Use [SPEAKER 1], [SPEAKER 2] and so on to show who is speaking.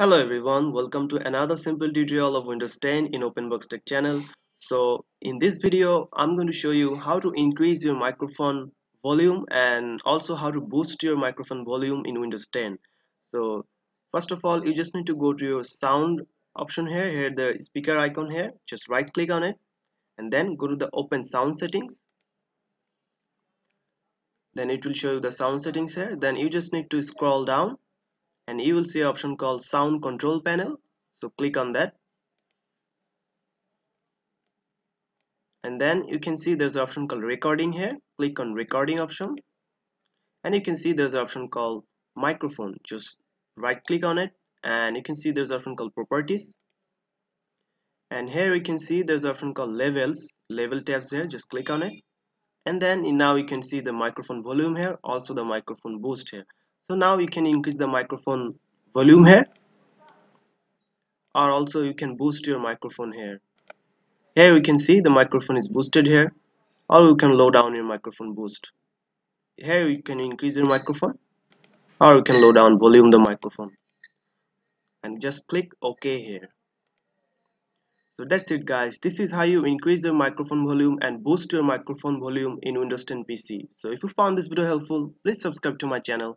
[SPEAKER 1] Hello everyone, welcome to another simple tutorial of Windows 10 in OpenBox Tech channel. So in this video, I'm going to show you how to increase your microphone volume and also how to boost your microphone volume in Windows 10. So first of all, you just need to go to your sound option here, here the speaker icon here, just right click on it and then go to the open sound settings. Then it will show you the sound settings here. Then you just need to scroll down and you will see option called sound control panel. So click on that. And then you can see there's option called recording here. Click on recording option. And you can see there's option called microphone. Just right click on it and you can see there's option called properties. And here you can see there's option called levels level tabs here. Just click on it. And then now you can see the microphone volume here also the microphone boost here so now you can increase the microphone volume here. Or also you can boost your microphone here. Here you can see the microphone is boosted here. Or you can low down your microphone boost. Here you can increase your microphone. Or you can low down volume the microphone. And just click ok here. So that's it guys. This is how you increase your microphone volume and boost your microphone volume in windows 10 pc so if you found this video helpful please subscribe to my channel